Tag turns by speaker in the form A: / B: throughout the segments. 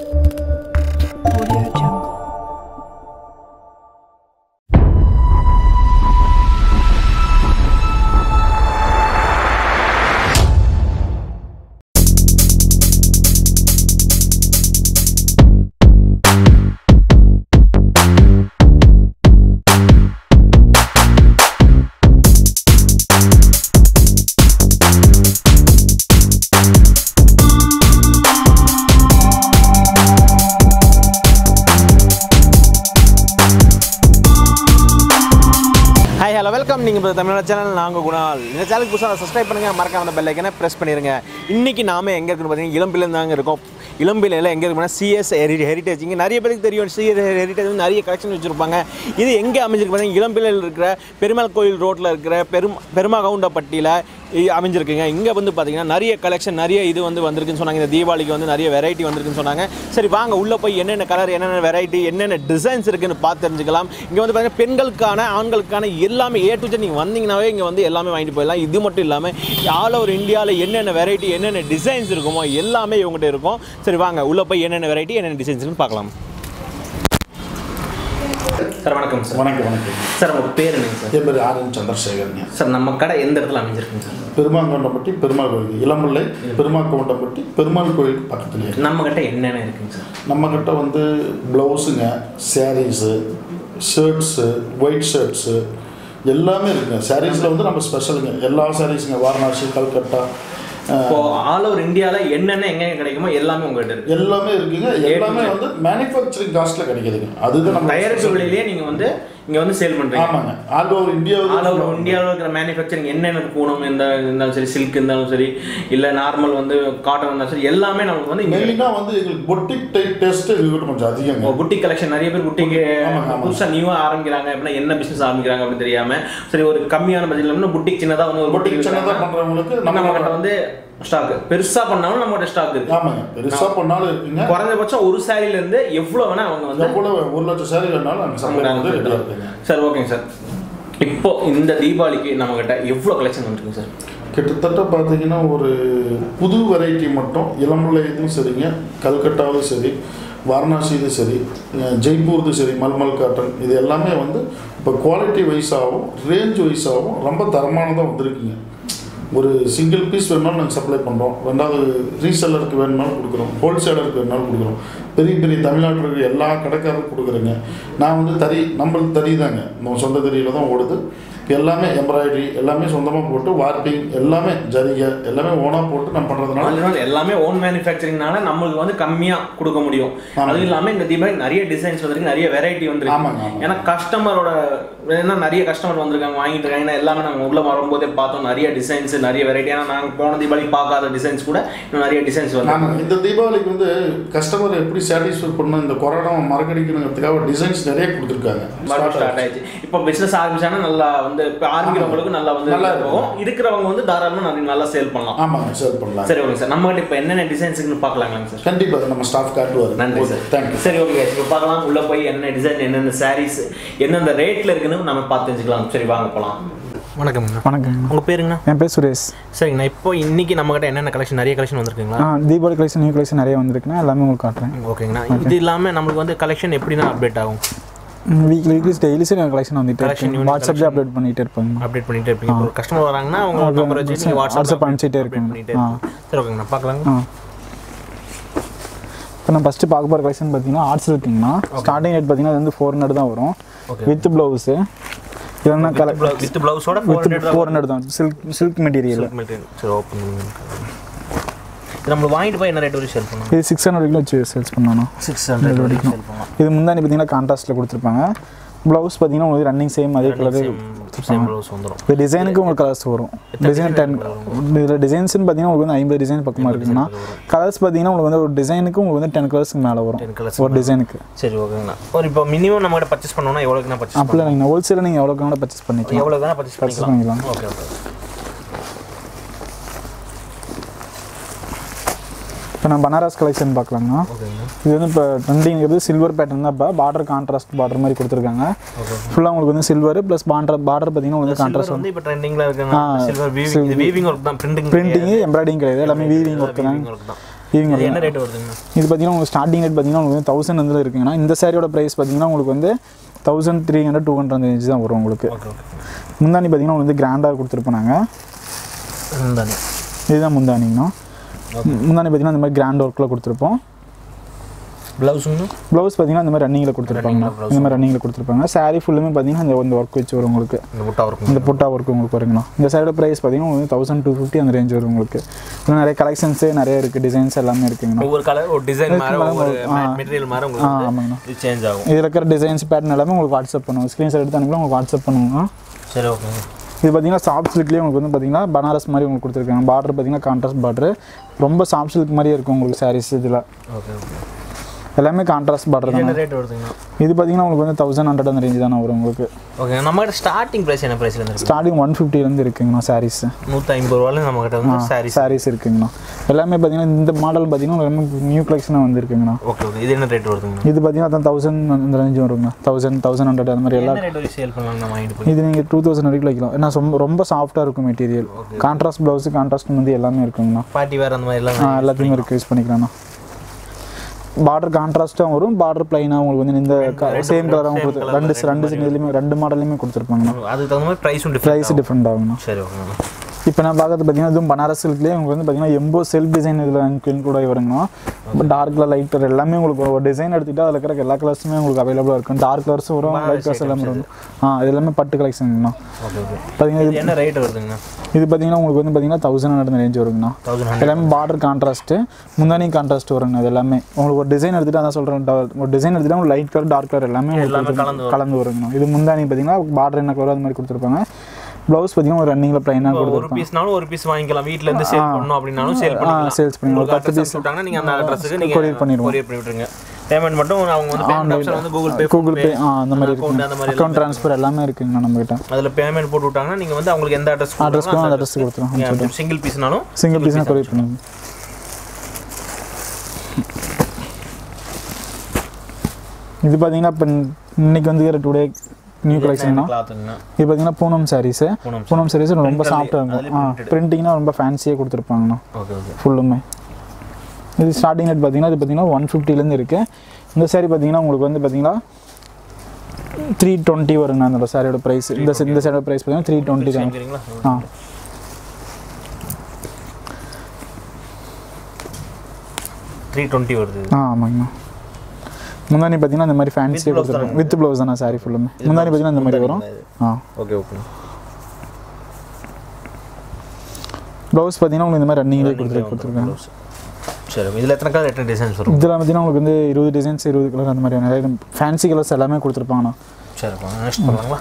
A: you hello welcome. நீங்கள் இப்போ Tamil channel நாங்கள் குணால். இந்த சேனலுக்கு புதுசாக சப்ஸ்கிரைப் பண்ணுங்கள் மறக்காம அந்த பெல்லைக்கனை ப்ரெஸ் பண்ணிடுங்க இன்றைக்கி நாம எங்கே இருக்குன்னு பார்த்தீங்கன்னா இளம்பில தாங்க இருக்கோம். இளம்பிலையில் எங்கே இருக்குன்னா சிஎஸ் ஹெரிட்டேஜ் இங்கே நிறைய பேருக்கு தெரியும். சிஎஸ் ஹெரிட்டேஜ் வந்து நிறைய கலெக்ஷன் வச்சுருப்பாங்க. இது எங்கே அமைஞ்சிருக்கு பார்த்தீங்கன்னா இளம்பிலையில் இருக்கிற பெருமாள் கோயில் ரோட்டில் இருக்கிற பெரும் பெருமாகவுண்டப்பட்டியில் அமைஞ்சிருக்குங்க. இங்கே வந்து பார்த்தீங்கன்னா நிறைய கலெக்ஷன் நிறைய இது வந்து வந்திருக்குன்னு சொன்னாங்க. இந்த தீபாவளிக்கு வந்து நிறைய வெரைட்டி வந்திருக்குன்னு சொன்னாங்க. சரி வாங்க உள்ளே போய் என்னென்ன கலர் என்னென்ன வெரைட்டி என்னென்ன டிசைன்ஸ் இருக்குன்னு பார்த்து தெரிஞ்சுக்கலாம். இங்கே வந்து பார்த்தீங்கன்னா பெண்களுக்கான ஆண்களுக்கான எல்லாமே ஏ டு நீங்கள் வந்தீங்கன்னாவே இங்கே வந்து எல்லாமே வாங்கிட்டு போயிடலாம். இது மட்டும் இல்லாமல் ஆல் ஓவர் இந்தியாவில் என்னென்ன வெரைட்டி என்னென்ன டிசைன்ஸ் இருக்குமோ எல்லாமே இவங்ககிட்ட இருக்கும். சரி வாங்க உள்ளே போய் என்னென்ன வெரைட்டி என்னென்ன டிசைன்ஸ்னு பார்க்கலாம். சார் வணக்கம் சார்.
B: வணக்கம் வணக்கம்.
A: சார் உங்கள் பேர் என்னங்க சார்?
B: என் பேர் ஆர் என் சந்திரசேகரங்க
A: சார் நம்ம கடை எந்த இடத்துல அமைஞ்சிருக்குங்க சார்?
B: பெருமாங்கொண்டப்பட்டி பெருமாள் கோயில் இளம்பிள்ளை பெருமாக்கொண்டப்பட்டி பெருமாள் கோயிலுக்கு பக்கத்துலேயே
A: நம்ம கிட்ட என்னென்ன இருக்குங்க சார்?
B: நம்மக்கிட்ட வந்து ப்ளவுஸுங்க சாரீஸு ஷர்ட்ஸு ஒயிட் ஷர்ட்ஸு எல்லாமே இருக்குங்க. சாரீஸில் வந்து நம்ம ஸ்பெஷலுங்க எல்லா சாரீஸுங்க வாரணாசி கல்கட்டா
A: இப்போ ஆல் ஓவர் இந்தியாவில் என்னென்ன எங்க கிடைக்குமோ எல்லாமே உங்ககிட்ட இருக்கு.
B: எல்லாமே இருக்குங்க. எல்லாமே வந்து மேனுஃபேக்சரிங் காஸ்ட்டில் கிடைக்குதுங்க. அதுதான் நம்ம
A: தயாரிப்பு விலையிலேயே நீங்க வந்து இங்க வந்து சேல் பண்றீங்க.
B: ஆமாங்க. All over India
A: all over இந்தியாவில் இருக்கிற மேனுஃபேக்சரிங் என்னென்ன பூனம் எந்த இருந்தாலும் சரி சில்க் இருந்தாலும் சரி இல்லை நார்மல் வந்து காட்டன் இருந்தாலும் சரி எல்லாமே நமக்கு வந்து
B: மெயினாக வந்து எங்களுக்கு பொட்டிக் டைப் டெஸ்ட்டு எங்ககிட்ட கொஞ்சம் அதிகங்க.
A: புட்டிக் கலெக்ஷன் நிறைய பேர் புட்டிக்கு. புதுசாக நியூவாக ஆரம்பிக்கிறாங்க. அப்படின்னா என்ன பிஸ்னஸ் ஆரம்பிக்கிறாங்க அப்படின்னு தெரியாம சரி ஒரு கம்மியான பட்ஜெட்ல புட்டிக் சின்னதாக வந்து ஒரு
B: பொட்டிக் சின்னதாக பண்ணுறவங்களுக்கு
A: நம்ம வந்து ஸ்டாக் பெருசா பண்ணாலும் நம்மகிட்ட ஸ்டாக் இருக்கு.
B: ஆமாங்க. பெருசாக பண்ணாலும் இருக்குங்க.
A: குறைஞ்சபட்சம் ஒரு சாரில இருந்து எவ்வளவு வேணா அவங்க வந்து
B: எவ்வளோ ஒரு லட்சம் சேரி வேணாலும்
A: சார் ஓகேங்க சார் இப்போ இந்த தீபாவளிக்கு நம்ம கிட்ட எவ்வளோ கலெக்ஷன் வந்துருக்கு சார்
B: கிட்டத்தட்ட பார்த்தீங்கன்னா ஒரு புது வெரைட்டி மட்டும் இளம்பிள்ளையும் சரிங்க கல்கட்டாவும் சரி வாரணாசியும் சரி அஹ் ஜெய்ப்பூர்து சரி மல்மல் காட்டன் இது எல்லாமே வந்து இப்போ குவாலிட்டி வைஸாகவும் ரேஞ்ச் வைஸாகவும் ரொம்ப தரமானதாக வந்திருக்குங்க. ஒரு சிங்கிள் பீஸ் வேணுனாலும் நாங்கள் சப்ளை பண்ணுறோம் ரெண்டாவது ரீசெல்லருக்கு வேணுனாலும் கொடுக்குறோம். ஹோல்சேலருக்கு வேணுனாலும் கொடுக்குறோம். பெரிய பெரிய தமிழ்நாட்டில் இருக்கிற எல்லா கடைக்காரருக்கும் கொடுக்குறேங்க. நான் வந்து தறி நம்மளுக்கு தறி தாங்க. நம்ம சொந்த தறியில் தான் ஓடுது. எல்லாமே எம்ப்ராய்டரி எல்லாமே சொந்தமாக போட்டு வார்ப்பிங் எல்லாமே ஜரிகை எல்லாமே ஓனாக போட்டு நம்ம பண்ணுறதுனால
A: எல்லாமே ஓன் மேனுஃபேக்சரிங்னால நம்மளுக்கு வந்து கம்மியா கொடுக்க முடியும். அதுவும் இல்லாம இந்த தீபாவளி நிறைய டிசைன்ஸ் வந்திருக்கு நிறைய வெரைட்டி வந்திருக்கு.
B: ஆமாங்க.
A: ஏன்னா கஸ்டமரோட ஏன்னா நிறைய கஸ்டமர் வந்திருக்காங்க வாங்கிட்டு இருக்காங்க. எல்லாமே நாங்க உள்ள வரும்போதே பார்த்தோம். நிறைய டிசைன்ஸ் நிறைய வெரைட்டி ஏன்னா நாங்க போன தீபாவளி பார்க்காத டிசைன்ஸ் கூட இன்னும் நிறைய டிசைன்ஸ் வந்து
B: இந்த தீபாவளிக்கு வந்து கஸ்டமர் எப்படி சாட்டிஸ்ஃபை பண்ணணும் இந்த கொரோனா மறக்கடிக்கணுங்கிறதுக்காக டிசைன்ஸ் நிறைய கொடுத்துருக்காங்க.
A: ஸ்டார்ட் ஆயிடுச்சு. இப்போ பிசினஸ் ஆரம்பிச்சாங்கன்னா நல்லா வந்து இப்போ ஆரம்பிக்கிறவங்களுக்கு நல்லா வந்து
B: நல்லா
A: போகும் இருக்கிறவங்க வந்து தாராளமா நிறைய நல்லா சேல் பண்ணலாம்.
B: ஆமாங்க சேல் பண்ணலாம்.
A: சரி ஓகே சார் நம்ம கிட்ட இப்போ என்னென்ன டிசைன்ஸ்னு பார்க்கலாங்களாங்க சார்
B: கண்டிப்பாக நம்ம ஸ்டாஃப் காட்டுவார்.
A: நன்றி சார்
B: தேங்க்யூ
A: சரி ஓகே இப்போ பார்க்கலாம். உள்ள போய் என்ன டிசைன் என்னென்ன சாரீஸ் எந்தெந்த ரேட்ல இருக்குன்னு நம்ம பார்த்து தெரிஞ்சுக்கலாம் சரி வாங்க போகலாம் வணக்கம்ண்ணா
C: வணக்கம்.
A: உங்க பேருங்கண்ணா
C: என் பேர் சுரேஷ்.
A: சரிங்கண்ணா இப்போ இன்னைக்கு நம்ம கிட்ட என்னென்ன கலெக்ஷன் நிறைய கலெக்ஷன் வந்திருக்குங்களா?
C: தீபாவளி கலெக்ஷன் நியூ கலெக்ஷன் நிறைய வந்திருக்குண்ணா எல்லாமே உங்களுக்கு காட்டுறேன்.
A: ஓகேங்கண்ணா. இது இல்லாம நம்மளுக்கு வந்து கலெக்ஷன் எப்படிண்ணா அப்டேட் ஆகும்?
C: வீக்லி வீக்லி டெய்லிஸும் என் கலெக்ஷன் வந்துட்டு
A: Collection,
C: இருக்கு.
A: Unique
C: வாட்ஸ்அப்லேயே அப்டேட் பண்ணிகிட்டே இருப்பாங்க
A: அப்டேட் பண்ணிட்டே இருப்பீங்க. ஒரு கஸ்டமர் வராங்கன்னா அவங்க
C: Okay,
A: நம்பர் வச்சு
C: WhatsApp
A: வாட்ஸ்அப்
C: அனுப்பிச்சிட்டே.
A: பண்ணிட்டே. இருப்பீங்க. சரி ஓகேங்கண்ணா பார்க்கலாங்க.
C: இப்போ நான் ஃபஸ்ட்டு பார்க்க போகிற கலெக்ஷன் பார்த்தீங்கன்னா ஆர்ட்ஸ் இருக்குங்கண்ணா ஸ்டார்டிங் ரேட் பார்த்தீங்கன்னா அது வந்து ஃபோர் ஹண்ட்ரட் தான் வரும். வித் ப்ளவுஸு இல்லைன்னா கல
A: வித் பிளவுஸோட
C: வித் ஃபோர் ஹண்ட்ரட் தான் சில்க் சில்க் மெட்டீரியல்
A: சரி ஓப்பன் இது நம்ம வாங்கிட்டு போய் என்ன ரேட் வரைக்கும் சேல் பண்ணலாம்?
C: இது சிக்ஸ் ஹண்ட்ரட் வரைக்கும் வச்சு சேல்ஸ் பண்ணணும்.
A: சிக்ஸ் ஹண்ட்ரட் வரைக்கும்
C: இது முந்தானி பார்த்தீங்கன்னா கான்ட்ராஸ்ட்டில் கொடுத்துருப்பாங்க. ப்ளவுஸ் பார்த்தீங்கன்னா உங்களுக்கு ரன்னிங் சேம் அதே கலர்
A: சேம் ப்ளவுஸ் வந்துடும்
C: இந்த டிசைனுக்கு உங்களுக்கு கலர்ஸ் வரும். டிசைன் டென் இதில் டிசைன்ஸ்னு பார்த்தீங்கன்னா உங்களுக்கு வந்து ஐம்பது டிசைன் பக்கமாக இருக்குன்னா கலர்ஸ் பார்த்தீங்கன்னா உங்களுக்கு வந்து ஒரு டிசைனுக்கு உங்களுக்கு வந்து டென் கலர்ஸ்க்கு மேலே வரும். ஒரு டிசைனுக்கு
A: சரி ஓகேங்கண்ணா. ஒரு இப்போ மினிமம் நம்ம கிட்ட பர்ச்சேஸ் பண்ணோம்னா எவ்வளோக்குண்ணா பர்ச்சேஸ்
C: அப்படிலாம் நீங்கள் ஹோல்சேலில் நீங்கள் எவ்வளோக்கு பர்ச்சேஸ் பண்ணிக்கலாம்.
A: எவ்வளோ பர்ச்சேஸ் பண்ணிக்கலாம். Okay okay.
C: இப்போ நான் பனாரஸ் கலெக்ஷன் பார்க்கலாங்கண்ணா. இது வந்து இப்போ ட்ரெண்டிங்கிறது சில்வர் பேட்டர்ன் தான். இப்போ பார்டர் கான்ட்ராஸ்ட் பார்டர் மாதிரி கொடுத்துருக்காங்க. ஃபுல்லாக உங்களுக்கு வந்து சில்வர் ப்ளஸ் பார்டர் பார்டர் பார்த்தீங்கன்னா உங்களுக்கு கான்ட்ராஸ்ட்
A: வந்து இப்போ ட்ரெண்டிங்கில் சில்வர் வீவிங் ஒர்க் தான். பிரிண்டிங்
C: பிரிண்டிங்கு எம்ப்ராய்டிஙங் கிடையாது. எல்லாமே வீவிங் ஒர்க் தான்.
A: இது என்ன ரேட் வருதுங்கண்ணா
C: இது பார்த்தீங்கன்னா உங்களுக்கு ஸ்டார்டிங் ரேட் பார்த்தீங்கன்னா உங்களுக்கு வந்து தௌசண்ட் வந்து இருக்குங்கண்ணா. இந்த சாரியோட ப்ரைஸ் பார்த்தீங்கன்னா உங்களுக்கு வந்து thousand three hundred two hundred range தான் வரும் உங்களுக்கு. முந்தானி பார்த்தீங்கன்னா உங்களுக்கு வந்து கிராண்டாக கொடுத்துருப்போம் நாங்கள்
A: தானே
C: இதுதான் முந்தானிங்கண்ணா முந்தானி பார்த்தீங்கன்னா இந்த மாதிரி கிராண்ட் ஒர்க்கில் கொடுத்துருப்போம்.
A: ப்ளவுஸுங்கண்ணா
C: ப்ளவுஸ் பார்த்தீங்கன்னா இந்த மாதிரி ரன்னிங்கில் கொடுத்துருப்பாங்க. இந்த மாதிரி ரன்னிங்கில் கொடுத்துருப்பாங்க. Saree ஃபுல்லுமே பார்த்தீங்கன்னா இந்த இந்த ஒர்க் வச்சு வரும் உங்களுக்கு.
A: இந்த
C: புட்டா ஒர்க் உங்களுக்கு. வருங்கண்ணா. இந்த சாரியோட ப்ரைஸ் பார்த்தீங்கன்னா உங்களுக்கு தௌசண்ட் டூ ஃபிஃப்டி அந்த ரேஞ்ச் வரும் உங்களுக்கு. இன்னும் நிறைய கலெக்ஷன்ஸு நிறைய இருக்குது டிசைன்ஸ் எல்லாமே இருக்குங்கண்ணா.
A: கலர் ஒரு டிசைன்
C: ஆ. ஆமாங்கண்ணா.
A: சேஞ்ச் ஆகும்.
C: இதில் இருக்கிற டிசைன்ஸ் பேட்டர்ன் எல்லாமே உங்களுக்கு வாட்ஸ்அப் பண்ணுவோம். ஸ்க்ரீன்ஷாட் எடுத்து அனுப்பி உங்களுக்கு வாட்ஸ்அப் பண்ணுவோங்க
A: சரி ஓகேங்க
C: இது பார்த்தீங்கன்னா சாஃப்ட் சில்க்லேயே உங்களுக்கு வந்து பார்த்தீங்கன்னா பனாரஸ் மாதிரி உங்களுக்கு கொடுத்துருக்காங்க. பார்டர் பார்த்தீங்கன்னா கான்ட்ராஸ்ட் பார்டர் ரொம்ப சாஃப்ட் மாதிரியே இருக்கும் உங்களுக்கு சாரீஸ் இதில்.
A: ஓகே ஓகே
C: எல்லாமே கான்ட்ராஸ்ட் பார்டர்
A: இது
C: தான்?
A: ரேட் வருதுங்கண்ணா?
C: இது பார்த்தீங்கன்னா உங்களுக்கு வந்து தௌசண்ட் ஹண்ட்ரட் அந்த ரேஞ்ச் தானே வரும் உங்களுக்கு.
A: ஓகே நம்ம கிட்ட ஸ்டார்டிங் ப்ரைஸ் என்ன ப்ரைஸ்ல இருந்து
C: ஸ்டார்டிங் ஒன் ஃபிஃப்டிலேருந்து இருக்குங்கண்ணா சாரீஸ்
A: நூற்றி ஐம்பது ரூபாயில நம்ம கிட்ட வந்து சாரீஸ்
C: சாரீஸ் இருக்குங்கண்ணா. எல்லாமே பார்த்தீங்கன்னா இந்த மாடல் பார்த்தீங்கன்னா எல்லாமே நியூ கலெக்ஷனாக வந்துருக்குங்கண்ணா.
A: ஓகே ஓகே இது என்ன ரேட் வருதுங்கண்ணா?
C: இது பார்த்தீங்கன்னா தௌசண்ட் அந்த ரேஞ்ச் வருங்க தௌசண்ட் தௌசண்ட் ஹண்ட்ரட் அந்த மாதிரி எல்லா
A: என்ன ரேட் சேல் பண்ணலாம் நான் வாங்கிட்டு
C: இது நீங்கள் டூ தௌசண்ட் வரைக்கும் வைக்கலாம். ஏன்னா ரொம்ப சாஃப்ட்டாக இருக்கும் மெட்டீரியல் கான்ட்ராஸ்ட் ப்ளவுஸு கான்ட்ராஸ்ட் வந்து எல்லாமே இருக்குங்கண்ணா.
A: பார்ட்டி வேர் அந்த மாதிரி எல்லாம்
C: எல்லாத்தையுமே இருக்கு யூஸ் பண்ணிக்கலாம்ண்ணா. பார்டர் கான்ட்ராஸ்ட்டாகவும் வரும் பார்டர் பிளைனாக உங்களுக்கு வந்து இந்த சேம் கலராகவும் கொடுத்து ரெண்டு ரெண்டு இதுலையுமே ரெண்டு மாடல்லையுமே கொடுத்துருப்பாங்கண்ணா.
A: அதுக்கு தகுந்த மாதிரி ப்ரைஸும்
C: ப்ரைஸ் டிஃப்ரெண்ட் ஆகுங்கண்ணா.
A: சரி ஓகேண்ணா.
C: இப்போ நான் பார்க்கறது பார்த்தீங்கன்னா இதுவும் பனாரஸ் சில்க்லேயே உங்களுக்கு வந்து பார்த்தீங்கன்னா எம்போ செல்ஃப் டிசைன் இதில் கூட வருங்கண்ணா டார்க்கில் லைட் கலர் எல்லாமே உங்களுக்கு ஒரு டிசைன் எடுத்துகிட்டு அதில் இருக்கிற எல்லா கலர்ஸுமே உங்களுக்கு அவைலபிளாக இருக்கும். டார்க் கலர்ஸும் வரும் லைட் கலர்ஸ் எல்லாமே வரும். ஆ இது எல்லாமே பட்டு கலெக்ஷன்ங்கண்ணா பார்த்தீங்கன்னா
A: என்ன ரேட் வருதுங்கண்ணா?
C: இது பார்த்தீங்கன்னா உங்களுக்கு வந்து பார்த்தீங்கன்னா தௌசண்ட் ஹண்ட்ரட் ரேஞ்ச் வருங்கண்ணா. எல்லாமே பார்டர் கான்ட்ராஸ்ட்டு முந்தானி கான்ட்ராஸ்ட் வருங்க அது எல்லாமே. உங்களுக்கு ஒரு டிசைன் எடுத்துகிட்டு அதான் சொல்கிறேன் ஒரு டிசைன் எடுத்துகிட்டு உங்களுக்கு லைட் கலர் டார்க் கலர் எல்லாமே
A: கலந்து
C: வருங்கண்ணா. இது முந்தானி பார்த்தீங்கன்னா பார்டர் என்ன கலரோ அது மாதிரி கொடுத்துருப்பாங்க. ப்ளவுஸ் பார்த்தீங்கன்னா ஒரு ரன்னிங்கில் ப்ளைனாக
A: ஒரு பீஸ்னாலும் ஒரு பீஸ் வாங்கிக்கலாம். வீட்ல இருந்து சேல் பண்ணணும் அப்படின்னாலும் சேல் பண்ணிக்கலாம்.
C: சேல்ஸ் பண்ணி
A: உங்களுக்கு
C: பத்து
A: அட்ரஸ் விட்டாங்கன்னா நீங்க அந்த அட்ரஸ்க்கு நீங்க
C: courier பண்ணிடுவோம்.
A: கொரியர் பண்ணி விட்டுருங்க பேமெண்ட் மட்டும் அவங்க வந்து பேமெண்ட் வந்து கூகுள் பே
C: கூகுள் பே அந்த மாதிரி
A: அக்கௌண்ட் அந்த மாதிரி
C: அக்கௌண்ட் ட்ரான்ஸ்ஃபர் எல்லாமே இருக்குங்கண்ணா நம்மகிட்ட.
A: அதுல பேமெண்ட் போட்டு விட்டாங்கன்னா நீங்க வந்து அவங்களுக்கு எந்த அட்ரஸ்
C: அட்ரஸ்க்கும் அந்த அட்ரஸ் கொடுத்துருவோம்.
A: சிங்கிள் பீஸ்னாலும்
C: சிங்கிள் பீஸ்னா கொரியர் பண்ணுங்க இது பார்த்தீங்கன்னா இப்போ இன்னைக்கு வந்து டூ டே நியூ கலெக்ஷன்னா இது பார்த்தீங்கன்னா பூனம் சாரீஸு
A: பூனம்
C: சாரீஸ் ரொம்ப சாஃப்டாக இருக்கும். பிரிண்டிங்னா ரொம்ப ஃபேன்சியாக கொடுத்துருப்பாங்கண்ணா. ஃபுல்லுமே இது ஸ்டார்டிங் ரேட் பார்த்தீங்கன்னா இது பார்த்தீங்கன்னா ஒன் ஃபிஃப்டிலேருந்து இருக்குது இந்த saree பார்த்தீங்கன்னா உங்களுக்கு வந்து பார்த்தீங்களா த்ரீ டுவெண்ட்டி வருங்க அந்த சாரியோட ப்ரைஸ் இந்த இந்த சாரியோட ப்ரைஸ் பார்த்தீங்கன்னா த்ரீ டுவெண்ட்டி தான். ஆ.
A: த்ரீ டுவெண்ட்டி வருது.
C: ஆ ஆமாங்கண்ணா. முந்தானி பார்த்தீங்கன்னா இந்த மாதிரி ஃபேன்சியாக கொடுத்துருப்பாங்க வித் ப்ளவுஸ் தானே சாரி ஃபுல்லுமே முந்தானி பார்த்தீங்கன்னா இந்த மாதிரி வரும். ஆ.
A: ஓகே ஓகே
C: ப்ளவுஸ் பார்த்தீங்கன்னா உங்களுக்கு இந்த மாதிரி ரன்னிங்லேயே கொடுத்துரு கொடுத்துருக்காங்க.
A: சரி இதில் எத்தனை கலர் எத்தனை டிசைன்ஸ் வரும்?
C: இதில் பார்த்தீங்கன்னா உங்களுக்கு வந்து இருபது டிசைன்ஸ் இருபது கலர் அந்த மாதிரி நிறைய ஃபேன்சி கலர்ஸ் எல்லாமே கொடுத்துருப்பாங்கண்ணா
A: சரிப்பா நெக்ஸ்ட் பண்ணலாங்களா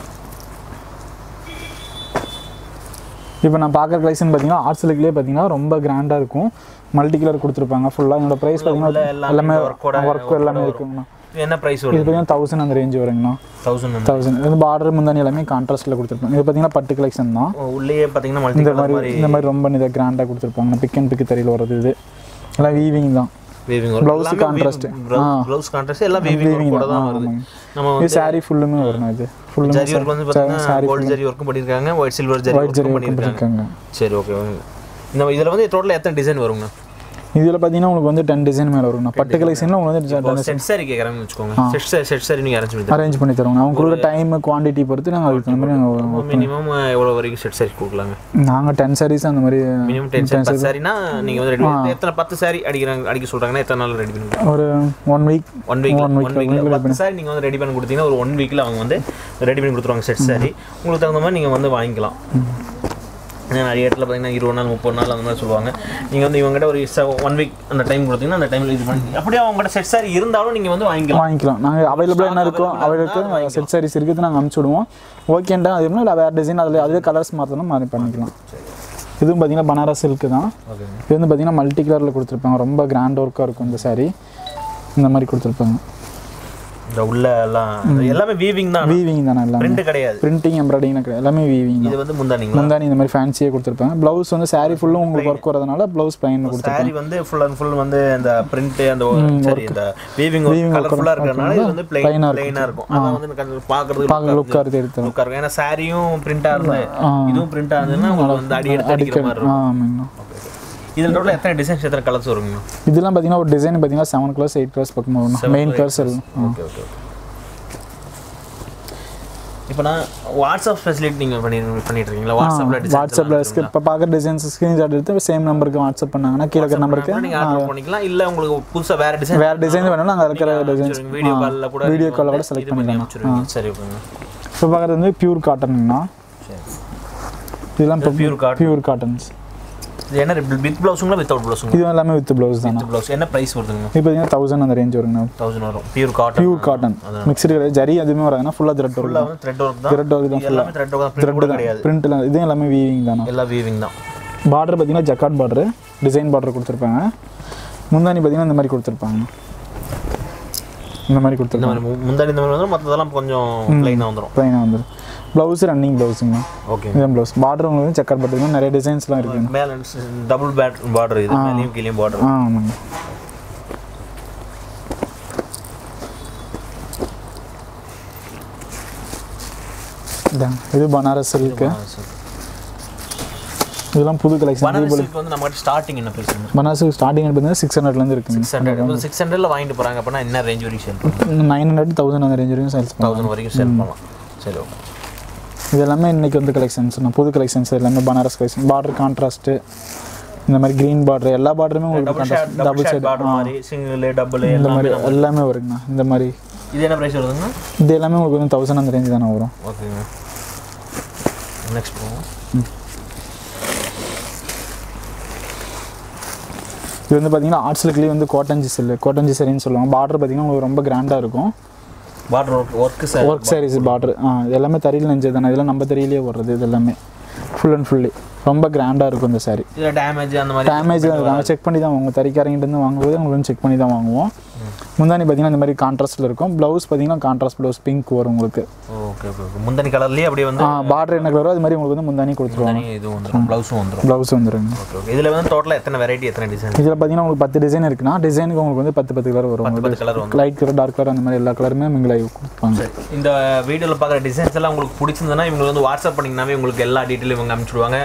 C: இப்போ நான் பார்க்குற கலெக்ஷன் பார்த்தீங்கன்னா ஆர்ட் சில்க்லேயே பார்த்தீங்கன்னா ரொம்ப கிராண்டாக இருக்கும். மல்டி கலர் கொடுத்துருப்பாங்க ஃபுல்லாக என்னோட ப்ரைஸ் பார்த்தீங்கன்னா
A: எல்லாமே
C: எல்லாமே
A: work-ஓட-
C: ஒர்க் எல்லாமே இருக்குங்கண்ணா.
A: என்ன ப்ரைஸ்
C: இது
A: வரும்
C: பார்த்தீங்கன்னா தௌசண்ட் அந்த ரேஞ்ச் வருங்கண்ணா.
A: தௌசண்ட்
C: தௌசண்ட் இது பார்டர் முந்தானி எல்லாமே கான்ட்ராஸ்ட்டில் கொடுத்துருப்பாங்க. இது பார்த்தீங்கன்னா பட்டு கலெக்ஷன் தான்.
A: உள்ளேயே பார்த்தீங்கன்னா மல்டி
C: இந்த மாதிரி இந்த மாதிரி ரொம்ப இதை கிராண்டாக கொடுத்துருப்பாங்க. பிக் அண்ட் பிக் தறியில் வர்றது இது. எல்லாம் வீவிங் தான்.
A: ப்ளவுஸ் கான்ட்ராஸ்ட் எல்லாம் வீவிங்
C: வீவிங்
A: கூட
C: தான்.
A: வருது. நம்ம
C: இது
A: வந்து
C: சாரி ஃபுல்லுமே வரணும் இது ஃபுல்லுமே
A: ஜரி ஒர்க் வந்து பார்த்தீங்கன்னா கோல்ட் ஜரி ஒர்க்கும் பண்ணியிருக்காங்க ஒயிட் சில்வர் ஜரி
C: ஒர்க்
A: பண்ணியிருக்காங்க. சரி ஓகே இந்த இதில் வந்து டோட்டல் எத்தனை டிசைன் வருங்க
C: இதில் பார்த்தீங்கன்னா உங்களுக்கு வந்து டென் டிசைன் மேலே வருங்கண்ணா. பட்டு கலெக்ஷனில் உங்களுக்கு வந்து
A: செட் சாரி கேட்குறாங்கன்னு வச்சுக்கோங்க. செட் சாரி நீங்கள் அரேஞ்ச் பண்ணி
C: அரேஞ்ச் பண்ணி தருவாங்க அவங்க கொடுக்குற டைம் குவான்டிட்டி பொறுத்து நாங்கள் அதுக்கு தகுந்த மாதிரி நாங்கள்
A: மினிமம் எவ்வளோ வரைக்கும் செட் சாரி கொடுக்கலாங்க?
C: நாங்கள் டென் சாரீஸ் அந்த மாதிரி
A: மினிமம் டென் சாரி சாரினா நீங்கள் வந்து ரெடி எத்தனை பத்து சாரி அடிக்கிறாங்க அடிக்க சொல்கிறாங்கன்னா எத்தனை நாள் ரெடி பண்ணி
C: ஒரு one week
A: one week one
C: week
A: வீக்கில் பத்து சாரி நீங்கள் வந்து ரெடி பண்ணி கொடுத்தீங்கன்னா ஒரு ஒன் வீக்கில் அவங்க வந்து ரெடி பண்ணி கொடுத்துருவாங்க செட் சாரி உங்களுக்கு தகுந்த மாதிரி நீங்கள் வந்து வாங்கிக்கலாம். நிறைய இடத்துல பார்த்தீங்கன்னா இருபது நாள் முப்பது நாள் அந்த மாதிரி சொல்லுவாங்க. நீங்கள் வந்து இவங்ககிட்ட ஒரு ஒன் வீக் அந்த டைம் கொடுத்தீங்கன்னா அந்த டைமில் இது பண்ணி அப்படியே அவங்ககிட்ட செட் சாரி இருந்தாலும் நீங்கள் வந்து வாங்கிக்கலாம்.
C: வாங்கிக்கலாம். நாங்கள் அவைலபிளாக என்ன இருக்கோ அவைலபிளுக்கு செட் சாரீஸ் இருக்குது நாங்கள் அனுப்பிச்சி விடுவோம். ஓகேண்டா அது இல்லை வேறு டிசைன் அதில் அதுவே கலர்ஸ் மாற்றணும் மாதிரி பண்ணிக்கலாம். இதுவும் பார்த்தீங்கன்னா பனாரஸ் சில்க்கு தான். இது வந்து பார்த்தீங்கன்னா மல்டி கலரில் கொடுத்துருப்பாங்க. ரொம்ப கிராண்ட் ஒர்க்காக இருக்கும் இந்த saree. இந்த மாதிரி கொடுத்துருப்பாங்க.
A: இந்த உள்ள எல்லாம் எல்லாமே வீவிங் தான்.
C: வீவிங் தானே எல்லாமே?
A: பிரிண்ட் கிடையாது.
C: பிரிண்டிங் எம்ப்ராய்டிங் கிடையாது. எல்லாமே வீவிங்
A: இது வந்து முந்தானிங்களா?
C: முந்தானி இந்த மாதிரி ஃபேன்சியாக கொடுத்துருப்பாங்க. ப்ளவுஸ் வந்து saree ஃபுல்லும் உங்களுக்கு ஒர்க் வரதுனால ப்ளவுஸ் பிளைன் கொடுத்துருப்பாங்க.
A: சாரி வந்து ஃபுல் அண்ட் ஃபுல் வந்து இந்த பிரிண்ட் அந்த சரி இந்த வீவிங் கலர்ஃபுல்லா இருக்கறனால இது வந்து பிளைன் இருக்கும். அதான் வந்து எனக்கு அது பார்க்கிறதுக்கு
C: பார்க்க லுக்காக எடுத்து
A: லுக்கா இருக்கும். ஏன்னா சாரியும் பிரிண்டா இருந்து இதுவும் பிரிண்டா இருந்ததுன்னா உங்களுக்கு வந்து அடி எடுத்து அடிக்கிற மாதிரி இருக்கும்.
C: ஆமாங்கண்ணா
A: இதில் டோட்டல் எத்தனை டிசைன்ஸ் எத்தனை கலர்ஸ் வருங்க?
C: இதெல்லாம் பார்த்தீங்கன்னா ஒரு டிசைன் பார்த்தீங்கன்னா செவன் கலர்ஸ் எயிட் கலர்ஸ் பக்கம் வரும். மெயின் கலர்ஸ் இருக்கும்
A: ஓகே ஓகே இப்போ நான் வாட்ஸ்அப் ஃபெசிலிட்டி நீங்கள் பண்ணி பண்ணிட்டு இருக்கீங்களா வாட்ஸ்அப்பில்
C: வாட்ஸ்அப்பில் இப்போ பார்க்குற டிசைன்ஸ் ஸ்க்ரீன்ஷாட் எடுத்து சேம் நம்பருக்கு வாட்ஸ்அப் பண்ணாங்கன்னா கீழே இருக்கிற நம்பருக்கு
A: நீங்கள் ஆர்டர் பண்ணிக்கலாம். இல்லை உங்களுக்கு புதுசாக வேறு டிசைன்
C: வேறு டிசைன் வேணும்னா அங்கே இருக்கிற டிசைன்ஸ்
A: வீடியோ காலில் கூட
C: வீடியோ காலில் கூட செலக்ட் பண்ணிக்கலாம்.
A: சரி ஓகேங்க.
C: இப்போ பார்க்குறது வந்து பியூர் காட்டனுங்கண்ணா
A: சரி.
C: இதெல்லாம்
A: பியூர் கார்டு
C: பியூர் காட்டன்ஸ்
A: இது என்ன வித் ப்ளவுஸுங்களா வித்தவுட் ப்ளவுஸுங்க
C: இது எல்லாமே வித் ப்ளவுஸ் தானே.
A: வித் ப்ளவுஸ் என்ன ப்ரைஸ் வருதுங்க?
C: இது பார்த்தீங்கன்னா தௌசண்ட் அந்த ரேஞ்ச் வருங்கண்ணா
A: தௌசண்ட் வரும். Pure cotton
C: pure cotton mixed கிடையாது. ஜரி எதுவுமே வராதுன்னா ஃபுல்லாக த்ரெட்
A: ஃபுல்லாக வந்து த்ரெட் ஒர்க் தான்.
C: த்ரெட் ஒர்க் தான்
A: எல்லாமே த்ரெட் ஒர்க் தான். பிரிண்ட் கூட கிடையாது.
C: பிரிண்ட்டில் இதுவும் எல்லாமே வீவிங் தானே?
A: எல்லாம் வீவிங் தான்.
C: பார்டர் பார்த்தீங்கன்னா ஜக்காட் பார்டர் டிசைன் பார்டர் கொடுத்துருப்பாங்க. முந்தானி பார்த்தீங்கன்னா இந்த மாதிரி கொடுத்துருப்பாங்க. இந்த மாதிரி
A: இந்த
C: கொடுத்துருப்பாங்க
A: மாதிரி மு- முந்தாடி இந்த மாதிரி வந்துடும் மற்றதெல்லாம் கொஞ்சம் ப்ளைனாக வந்துடும்
C: ப்ளைனாக வந்துடும் ப்ளவுஸ் ரன்னிங் ப்ளவுஸுங்க
A: ஓகே
C: இதான் ப்ளவுஸ் பார்டர் உங்களுக்கு செக்கர் பார்டர் நிறைய டிசைன்ஸ்லாம் இருக்குங்க
A: மேலே டபுள் பேட் பார்டர் இது. மேலேயும் கீழேயும் பார்டர்
C: ஆ ஆமாங்க. இது பனாரஸ் சில்க்கு இதெல்லாம் புது கலெக்ஷன்
A: வந்து நம்ம ஸ்டார்டிங் என்ன ப்ரைஸ்
C: பனாரஸ் ஸ்டார்டிங் பார்த்தீங்கன்னா சிக்ஸ் ஹண்ட்ரட்லேருந்து இருக்குங்க
A: சிக்ஸ் ஹண்ட்ரட் சிக்ஸ் ஹண்ட்ரட்ல வாங்கிட்டு போகிறாங்க அப்படின்னா என்ன ரேஞ்ச் வரைக்கும் சேல்
C: நைன் ஹண்ட்ரட் தௌசண்ட் அந்த ரேஞ்ச் வரைக்கும் சேல்ஸ்
A: தௌசண்ட் வரைக்கும் சேல் பண்ணலாம். சரி ஓகே
C: இது எல்லாமே இன்னைக்கு வந்து கலெக்ஷன்ஸ் நான் புது கலெக்ஷன்ஸ் எல்லாமே பனாரஸ் கலெக்ஷன் பார்டர் கான்ட்ராஸ்ட்டு இந்த மாதிரி க்ரீன் பார்டர் எல்லா பார்டருமே உங்களுக்கு
A: டபுள் மாதிரி சிங்கிள் டபுள்
C: இந்த மாதிரி எல்லாமே வருங்கண்ணா. இந்த மாதிரி.
A: இது என்ன ப்ரைஸ் வருதுங்க?
C: இது எல்லாமே உங்களுக்கு வந்து தௌசண்ட் அந்த ரேஞ்ச் தானே வரும்.
A: ஓகேங்க. நெக்ஸ்ட் போவோம்.
C: இது வந்து பார்த்தீங்கன்னா ஆர்ட் சில்க்லேயே வந்து கோட்டஞ்சி சில்லு கோட்டஞ்சி சரின்னு சொல்லுவாங்க. பார்டர் பார்த்தீங்கன்னா உங்களுக்கு ரொம்ப கிராண்டாக இருக்கும்.
A: Border work work sir
C: work sarees border ஆ இது எல்லாமே தறியில் நெஞ்சது தானே? இதெல்லாம் நம்ம தறியிலே வர்றது இது எல்லாமே ஃபுல் அண்ட் ஃபுல்லி ரொம்ப கிராண்டாக இருக்கும் இந்த
A: இதில் டேமேஜ் அந்த மாதிரி
C: டேமேஜ் நாங்கள் செக் பண்ணி தான் வாங்குவோம். தறிக்காரங்கிட்டேருந்து வாங்கும்போது உங்களுக்கு செக் பண்ணி தான் வாங்குவோம். முந்தானி பார்த்தீங்கன்னா இந்த மாதிரி கான்ட்ராஸ்ட்டில் இருக்கும். ப்ளவுஸ் பார்த்தீங்கன்னா கான்ட்ராஸ்ட் ப்ளவுஸ் பிங்க் வரும் உங்களுக்கு.
A: ஓகே ஓகே முந்தனி கலர்லேயே அப்படியே வந்து
C: பார்டர் என்ன கலரோ அது மாதிரி உங்களுக்கு வந்து முந்தானி கொடுத்துருவாங்க.
A: இது வந்துடும் ப்ளவுஸும் வந்துடும்
C: ப்ளவுஸ் வந்துருங்க.
A: இதில் வந்து டோட்டலாக எத்தனை வெரைட்டி எத்தனை டிசைன்
C: இதில் பார்த்தீங்கன்னா உங்களுக்கு பத்து டிசைன் இருக்குன்னா டிசைனுக்கு உங்களுக்கு வந்து பத்து பத்து கலர் வரும்.
A: வந்து
C: லைட் கலர் டார்க் கலர் அந்த மாதிரி எல்லா கலருமே மிங்கிள் ஆகி கொடுப்பாங்க.
A: இந்த வீடியோவில் பார்க்குற டிசைன்ஸ் எல்லாம் உங்களுக்கு பிடிச்சிருந்ததுன்னா இவங்க வந்து வாட்ஸ்அப் பண்ணிங்கனாவே உங்களுக்கு எல்லா டீட்டெயிலும் இவங்க அனுப்பிச்சிடுவாங்க.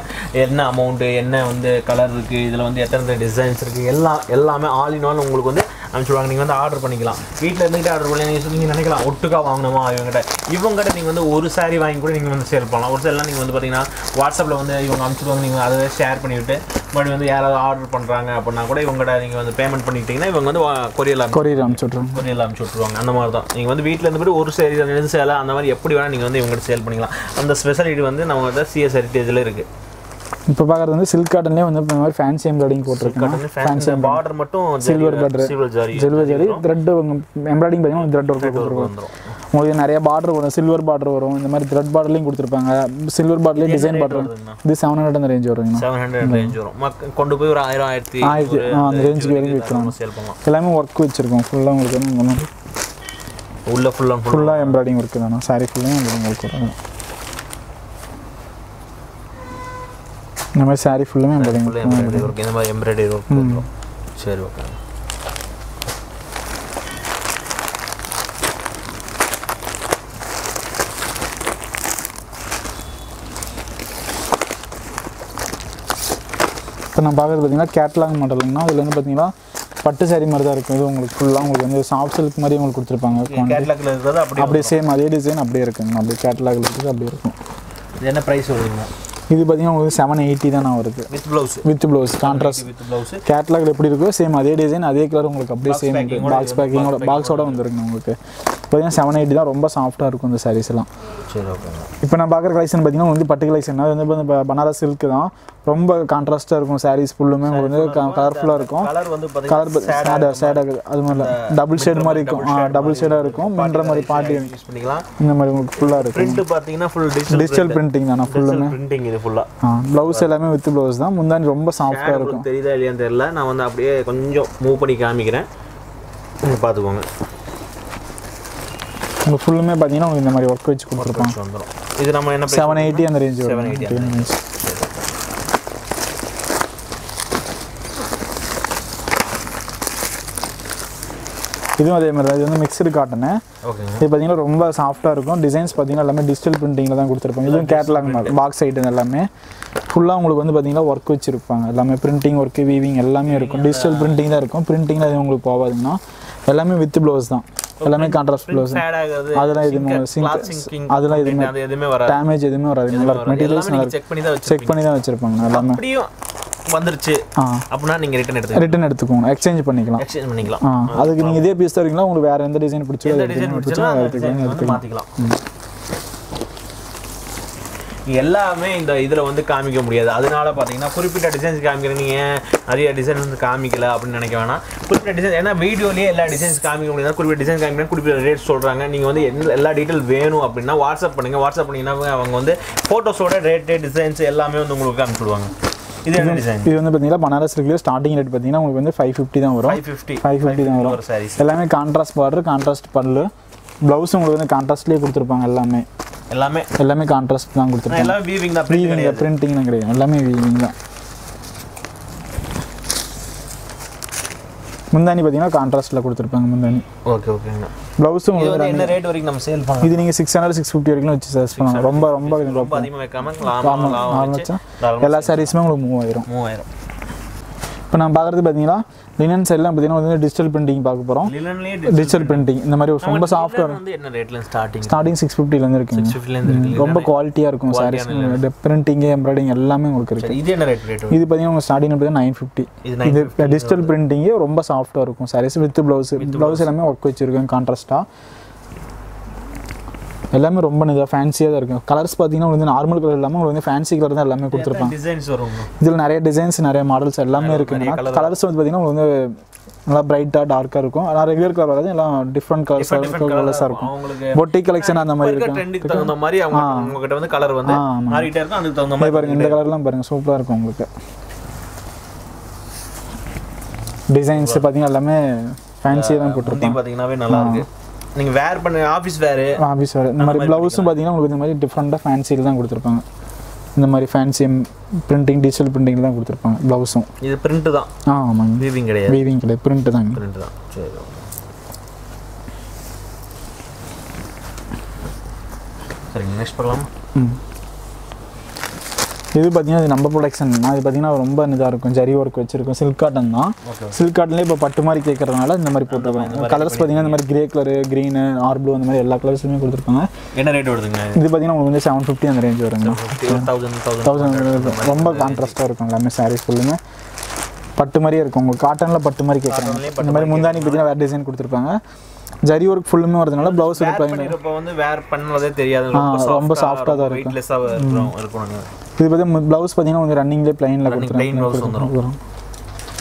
A: என்ன அமௌண்ட்டு என்ன வந்து கலர் இருக்குது இதில் வந்து எத்தனை டிசைன்ஸ் இருக்குது எல்லாம் எல்லாமே ஆல் இன் ஆல் உங்களுக்கு வந்து அனுப்பிச்சிடுவாங்க நீங்கள் வந்து ஆர்டர் பண்ணிக்கலாம். வீட்டில் இருந்துகிட்டு ஆர்டர் பண்ணி நீங்கள் நீங்கள் நினைக்கலாம் ஒட்டுக்கா வாங்கணுமா? இவங்ககிட்ட. இவங்ககிட்ட நீங்கள் வந்து ஒரு saree வாங்கி கூட நீங்கள் வந்து சேல் பண்ணலாம். ஒரு சிலலாம் நீங்கள் வந்து பார்த்தீங்கன்னா வாட்ஸ்அப்பில் வந்து இவங்க அனுப்பிச்சிடுவாங்க நீங்கள் அதை ஷேர் பண்ணிவிட்டு மறுபடியும் வந்து யாராவது ஆர்டர் பண்ணுறாங்க அப்படின்னா கூட இவங்ககிட்ட நீங்கள் வந்து பேமெண்ட் பண்ணிக்கிட்டீங்கன்னா இவங்க வந்து கொரியரில்
C: கொரியர் அனுப்பிச்சுட்ருவோம்
A: கொரியரில் அனுப்பிச்சு விட்ருவாங்க அந்த மாதிரி தான் நீங்கள் வந்து வீட்டில் இருந்துட்டு ஒரு சேரி ரெண்டு சேலை அந்த மாதிரி எப்படி வேணால் நீங்கள் வந்து இவங்ககிட்ட சேல் பண்ணிக்கலாம். அந்த ஸ்பெஷாலிட்டி வந்து நம்ம வந்து சிஎஸ் ஹெரிட்டேஜில் இருக்குது
C: இப்போ பார்க்குறது வந்து சில்க் காட்டன்லேயே வந்து இந்த மாதிரி ஃபேன்சி எம்ப்ராய்டிங் போட்டிருக்கேன்
A: ஃபேன்சி பார்டர் மட்டும்
C: Silver border.
A: Silver zari
C: silver zari thread embroidery பார்த்தீங்கன்னா த்ரெட் ஒர்க் கொடுத்துருக்கோம். உங்களுக்கு நிறைய பார்டர் வரும். சில்வர் பார்டர் வரும். இந்த மாதிரி த்ரெட் பார்டர்லையும் கொடுத்துருப்பாங்க. சில்வர் பார்டர்லேயே டிசைன் பார்டர் இது செவன் ஹண்ட்ரட் அந்த ரேஞ்ச் வருங்கண்ணா.
A: செவன் ஹண்ட்ரட் ரேஞ்ச் வரும். கொண்டு போய் ஒரு ஆயிரம் ஆயிரத்தி
C: ஆயிரத்தி அந்த ரேஞ்சுக்கு வரைக்கும்
A: பண்ணலாம்.
C: எல்லாமே ஒர்க் வச்சுருக்கோம். ஃபுல்லாக உங்களுக்கு வந்து
A: உள்ள ஃபுல் அண்ட் ஃபுல்
C: ஃபுல்லாக எம்ப்ராய்டிங் ஒர்க் தானே? சாரி ஃபுல்லாக எம்ப்ராய்டிங் ஒர்க் வரும். இந்த மாதிரி சாரி ஃபுல்லுமே
A: எம்ப்ராய்டரி ஒர்க் இந்த மாதிரி எம்ப்ராய்டரி ஒர்க் சரி ஓகே
C: இப்போ நான் பார்க்குறது பார்த்தீங்கன்னா கேட்லாக் மாடலுங்கண்ணா அதில் வந்து பார்த்தீங்கன்னா பட்டு சாரி மாதிரி தான் இருக்கும் இது உங்களுக்கு ஃபுல்லாக உங்களுக்கு வந்து சாஃப்ட் சில்க் மாதிரி உங்களுக்கு கொடுத்துருப்பாங்க
A: கேட்லாக்ல இருக்கிறது அப்படியே
C: அப்படியே சேம் அதே டிசைன் அப்படியே இருக்குங்க அப்படியே கேட்லாகில் இருக்குது அப்படியே இருக்கும்
A: இது என்ன ப்ரைஸ் வருதுங்க
C: இது பார்த்தீங்கன்னா உங்களுக்கு செவன் எயிட்டி தான் வருது.
A: With blouse
C: with blouse contrast
A: with blouse
C: கேட்லாகில் எப்படி இருக்கோ சேம் அதே டிசைன் அதே கலர் உங்களுக்கு அப்படியே சேம் பாக்ஸ் பேக்கிங்கோட பாக்ஸோட வந்துருங்க உங்களுக்கு. பார்த்தீங்கன்னா செவன் எயிட்டி தான் ரொம்ப சாஃப்ட்டாக இருக்கும் இந்த sarees எல்லாம்.
A: சரி
C: இப்போ நான் பார்க்குற கலெக்ஷன் பார்த்தீங்கன்னா வந்து பட்டு கலெக்ஷன் அது வந்து இப்போ பனாரஸ் சில்க் தான். ரொம்ப கான்ட்ராஸ்ட்டாக இருக்கும் சாரீஸ் ஃபுல்லுமே உங்களுக்கு கலர்ஃபுல்லாக இருக்கும்.
A: கலர்
C: சேடாக சேடாக அது மாதிரி டபுள் ஷேட் மாதிரி இருக்கும். டபுள் ஷேடாக இருக்கும். மின்ற மாதிரி பாட்டி
A: யூஸ் பண்ணிக்கலாம்.
C: இந்த மாதிரி உங்களுக்கு ஃபுல்லாக இருக்கும்.
A: பிரிண்ட் பார்த்தீங்கன்னா ஃபுல் டிஜிட்டல்
C: டிஜிட்டல் பிரிண்டிங் தானே ஃபுல்லுமே
A: பிரிண்டிங் இது ஃபுல்லா
C: ஆ ப்ளவுஸ் எல்லாமே வித் ப்ளவுஸ் தான். முந்தானி ரொம்ப சாஃப்ட்டாக இருக்கும்.
A: தெரியுதா இல்லையான்னு தெரியல. நான் வந்து அப்படியே கொஞ்சம் மூவ் பண்ணி காமிக்கிறேன். பார்த்துக்கோங்க
C: உங்களுக்கு ஃபுல்லுமே பார்த்தீங்கன்னா உங்களுக்கு இந்த மாதிரி ஒர்க் வச்சு கொடுத்துருப்பாங்க.
A: இது நம்ம என்ன
C: செவன் எயிட்டி அந்த ரேஞ்ச்
A: 780 அந்த
C: இதுவும் அதே மாதிரி தான். இது வந்து மிக்சடு காட்டனு இது பார்த்தீங்கன்னா ரொம்ப சாஃப்ட்டாக இருக்கும். டிசைன்ஸ் பார்த்தீங்கன்னா எல்லாமே டிஜிட்டல் பிரிண்டிங்கில் தான் கொடுத்துருப்பாங்க. இதுவும் கேட்லாக் பாக்ஸ் ஐட்டம் எல்லாமே. ஃபுல்லாக உங்களுக்கு வந்து பார்த்தீங்கன்னா ஒர்க் வச்சுருப்பாங்க. எல்லாமே பிரிண்டிங் ஒர்க்கு வீவிங் எல்லாமே இருக்கும். டிஜிட்டல் பிரிண்டிங் தான் இருக்கும். பிரிண்டிங்கில் எதுவும் உங்களுக்கு போகாதுங்கன்னா எல்லாமே வித் ப்ளவுஸ் தான். எல்லாமே கான்ட்ராஸ்ட் ப்ளவுஸ் அதெல்லாம் எதுவுமே அதெல்லாம் எதுவுமே
A: அது
C: டேமேஜ் எதுவுமே வராது. நல்லா இருக்கும். மெட்டீரியல்ஸ் நல்லா
A: செக் பண்ணி தான் வச்சிருப்பீங்க.
C: எல்லாமே.
A: வந்துருச்சு அப்படின்னா நீங்க ரிட்டர்ன் எடுத்து
C: ரிட்டன் எடுத்துக்கோங்க. எக்ஸ்சேஞ்ச் பண்ணிக்கலாம்.
A: எக்ஸ்சேஞ்ச் பண்ணிக்கலாம்.
C: அதுக்கு நீங்கள் இதே பீஸ் தரீங்களா உங்களுக்கு வேறு எந்த டிசைன் பிடிச்சோ
A: எந்த டிசைன்
C: பிடிச்சோ எடுத்துக்கலாம்
A: டிசைன் வந்து மாத்திக்கலாம். எல்லாமே இந்த இதில் வந்து காமிக்க முடியாது. அதனால பார்த்தீங்கன்னா குறிப்பிட்ட டிசைன்ஸ் காமிக்கிற நீங்கள் நிறைய டிசைன் வந்து காமிக்கல அப்படின்னு நினைக்க வேணாம். குறிப்பிட்ட டிசைன் ஏன்னா வீடியோலேயே எல்லா டிசைன்ஸ் காமிக்க முடியாது. குறிப்பிட்ட டிசைன் காமிக்கிறேன். குறிப்பிட்ட ரேட் சொல்கிறாங்க நீங்கள் வந்து என்ன எல்லா டீட்டெயில் வேணும் அப்படின்னா வாட்ஸ்அப் பண்ணுங்கள் வாட்ஸ்அப் பண்ணிங்கன்னா அவங்க வந்து ஃபோட்டோஸோட ரேட்டு டிசைன்ஸ் எல்லாமே வந்து உங்களுக்கு காமிச்சுடுவாங்க. இது என்ன டிசைன்
C: இது வந்து பார்த்தீங்கன்னா பனாரஸ் இருக்குல்ல ஸ்டார்டிங் ரேட் பார்த்தீங்கன்னா உங்களுக்கு வந்து ஃபைவ் ஃபிஃப்டி தான் வரும்.
A: ஃபைவ் ஃபிஃப்டி
C: ஃபைவ் ஃபிஃப்டி தான் வரும். எல்லாமே கான்ட்ராஸ்ட் பார்டர் கான்ட்ராஸ்ட் பல்லு ப்ளவுஸ் உங்களுக்கு வந்து கான்ட்ராஸ்ட்லேயே கொடுத்துருப்பாங்க எல்லாமே.
A: எல்லாமே.
C: எல்லாமே கான்ட்ராஸ்ட் தான் கொடுத்துருப்பாங்க.
A: எல்லாமே வீவிங் தான்
C: வீவிங்
A: கிடையாது.
C: பிரிண்டிங்லாம் கிடையாது. எல்லாமே வீவிங் தான். முந்தானி பார்த்தீங்கன்னா கான்ட்ராஸ்ட்டில் கொடுத்துருப்பாங்க முந்தானி.
A: ஓகே ஓகேங்க
C: ப்ளவுஸும் உங்களுக்கு
A: என்ன ரேட் வரைக்கும் நம்ம சேல் பண்ணலாம்?
C: இது நீங்கள் சிக்ஸ் ஹண்ட்ரட் சிக்ஸ் ஃபிஃப்டி வரைக்கும் வச்சு சர்ச் பண்ணலாம். ரொம்ப ரொம்ப
A: ரொம்ப அதிகமாக வைக்காம
C: நார்மல்
A: வச்சு
C: எல்லா சாரீஸுமே உங்களுக்கு மூவ் ஆயிரும்
A: மூவாயிரம்.
C: இப்போ நான் பார்க்குறது பார்த்தீங்கன்னா லினன் சைட்லாம் பார்த்தீங்கன்னா வந்து டிஜிட்டல் பிரிண்டிங் பார்க்க போகிறோம் டிஜிட்டல் பிரிண்டிங் இந்த மாதிரி ஒரு ரொம்ப சாஃப்டாக
A: டிசைன் வந்து என்ன ரேட்ல ஸ்டார்டிங்
C: ஸ்டார்டிங் சிக்ஸ் ஃபிஃப்டிலேருந்து இருக்குங்க.
A: 650 ல இருந்து இருக்கு
C: ரொம்ப குவாலிட்டியாக இருக்கும் சாரீஸ் பிரிண்டிங் எம்ப்ராய்டிங் எல்லாமே உங்களுக்கு இருக்குது
A: இது என்ன ரேட் ரேட்
C: இது பார்த்தீங்கன்னா உங்கள் ஸ்டார்டிங் பார்த்தீங்கன்னா நைன் ஃபிஃப்டி
A: இது
C: டிஜிட்டல் பிரிண்டிங்கே ரொம்ப சாஃப்டாக இருக்கும் சாரீஸ் வித் ப்ளவுஸ் ப்ளவுஸ் எல்லாமே ஒர்க் வச்சிருக்கேன் கான்ட்ராஸ்ட்டாக எல்லாமே ரொம்ப இதாக ஃபேன்சியாக தான் இருக்கும். கலர்ஸ் பார்த்தீங்கன்னா வந்து நார்மல் கலர் இல்லாமல் உங்களுக்கு வந்து ஃபேன்சி கலர் தான் எல்லாமே கொடுத்துருப்பாங்க.
A: டிசைன்ஸ் வரும்
C: இதில் நிறைய டிசைன்ஸ் நிறைய மாடல்ஸ் எல்லாமே இருக்குங்க.
A: colour.
C: கலர்ஸ் வந்து பார்த்தீங்கன்னா உங்களுக்கு வந்து நல்லா பிரைட்டாக டார்க்காக இருக்கும். ஆனால் ரெகுலர் கலர் வராது எல்லாம் டிஃப்ரெண்ட் கலர்ஸ் கலர்ஸாக இருக்கும் பொட்டி கலெக்ஷன் அந்த மாதிரி இருக்கும்
A: தகுந்த மாதிரி அவங்க உங்ககிட்ட வந்து கலர் வந்து. மாறிட்டே இருக்கும். அதுக்கு தகுந்த மாதிரி
C: பாருங்க இந்த கலர்லாம் பாருங்க சூப்பராக இருக்கும் உங்களுக்கு. டிசைன்ஸ் பார்த்தீங்கன்னா எல்லாமே ஃபேன்சியாக தான்
A: முந்தி
C: போட்டிருப்பாங்க.
A: பாத்தீங்கன்னாவே நல்லா இருக்கு. நீங்க வேர் பண்ண ஆபீஸ் வேர்
C: ஆஃபீஸ் வேறு இந்த மாதிரி ப்ளவுஸும் பார்த்தீங்கன்னா உங்களுக்கு இந்த மாதிரி டிஃப்ரெண்ட்டாக ஃபேன்சியில் தான் கொடுத்துருப்பாங்க. இந்த மாதிரி ஃபேன்சி பிரிண்டிங் டிஜிட்டல் பிரிண்டிங் தான் கொடுத்துருப்பாங்க ப்ளவுஸும்
A: இது பிரிண்ட் தான்.
C: ஆ ஆமாங்க.
A: வீவிங் கிடையாது.
C: வீவிங் கிடையாது. பிரிண்ட் தாங்க.
A: பிரிண்ட் தான். சரி சரிங்க நெக்ஸ்ட் பார்க்கலாம்
C: ம். இது பார்த்தீங்கன்னா இது நம்ம ப்ரொடக்ஷன் தான். இது பார்த்தீங்கன்னா ரொம்ப இதாக இருக்கும். ஜரி ஒர்க் வச்சிருக்கும். சில்க் காட்டன் தான். சில்க் காட்டன்லேயே இப்போ பட்டு மாதிரி கேட்கறதுனால இந்த மாதிரி போட்டுருக்காங்க கலர்ஸ் பார்த்தீங்கன்னா இந்த மாதிரி grey colour green or blue அந்த மாதிரி எல்லா கலர்ஸுமே கொடுத்துருப்பாங்க.
A: என்ன ரேட் வருதுங்க?
C: இது பார்த்தீங்கன்னா உங்களுக்கு வந்து செவன் ஃபிஃப்டி அந்த ரேஞ்ச் வருங்க.
A: தௌசண்ட்
C: ரொம்ப கான்ட்ராஸ்ட்டாக இருக்கும் எல்லாமே சாரீஸ் ஃபுல்லுமே பட்டு மாதிரியே இருக்கும். உங்களுக்கு காட்டனில் பட்டு மாதிரி கேட்குறாங்க இந்த மாதிரி முந்தானி பார்த்தீங்கன்னா வேறு டிசைன் கொடுத்துருப்பாங்க. ஜரி ஒர்க் ஃபுல்லுமே வரதுனால ப்ளவுஸ் வந்து.
A: பண்ணிருப்ப வந்து வேர் பண்ணதே தெரியாது
C: ரொம்ப ஆ தான் இருக்கும்.
A: வெயிட்லெஸ்ஸாக இருக்கும்
C: இது பார்த்தீங்கன்னா ப்ளவுஸ் பார்த்தீங்கன்னா வந்து ரன்னிங்லேயே பிளைனில். கொடுத்துருக்காங்க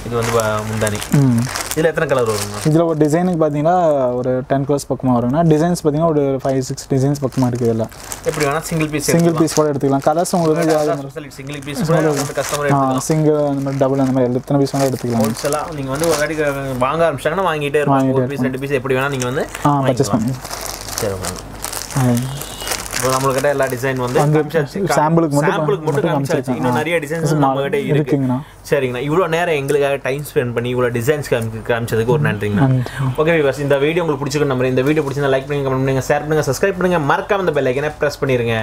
A: இது வந்து முந்தானி. இதுல எத்தனை கலர் வருங்க
C: இதில் ஒரு டிசைனுக்கு பார்த்தீங்கன்னா ஒரு டென் கலர்ஸ் பக்கமாக வருங்க டிசைன்ஸ் பார்த்தீங்கன்னா ஒரு ஃபைவ் சிக்ஸ் டிசைன்ஸ் பக்கமாக இருக்குது இதில்.
A: எப்படி வேணா சிங்கிள் பீஸ்
C: சிங்கிள் பீஸ் கூட எடுத்துக்கலாம். கலர்ஸ் உங்களுக்கு
A: சிங்கிள் பீஸ் கஸ்டமர்
C: சிங்கிள் அந்த மாதிரி டபுள் அந்த மாதிரி எத்தனை பீஸ் வேணால் எடுத்துக்கலாம்.
A: ஹோல்சேலா நீங்க வந்து ஒரு வாட்டி வாங்க ஆரம்பிச்சாங்கன்னா வாங்கிட்டே இருப்பாங்க ஒரு பீஸ் ரெண்டு பீஸ் எப்படி வேணா நீங்க வந்து
C: பர்ச்சேஸ் பண்ணி
A: சரி நம்மளுக்கிட்ட எல்லா டிசைன் வந்து.
C: சாம்பிளுக்கு மட்டும்
A: சாம்பிளுக்கு மட்டும் காமிச்சாச்சு. இன்னும் நிறைய டிசைன்ஸ் நம்ம கிட்ட இருக்கு.
C: இருக்குங்கண்ணா.
A: சரிங்கண்ணா. இவ்வளோ நேரம் எங்களுக்காக டைம் ஸ்பெண்ட் பண்ணி இவ்வளோ டிசைன்ஸ் காமி காமிச்சதுக்கு ஒரு நன்றிங்கண்ணா. ஓகே விவர்ஸ் இந்த வீடியோ உங்களுக்கு பிடிச்சிருக்க நம்பர் இந்த வீடியோ பிடிச்சிருந்தா லைக் பண்ணுங்க கமெண்ட் பண்ணுங்க ஷேர் பண்ணுங்க சப்ஸ்கிரைப் பண்ணுங்க. மறக்காம இந்த பெல் ஐக்கனை ப்ரெஸ் பண்ணிருங்க.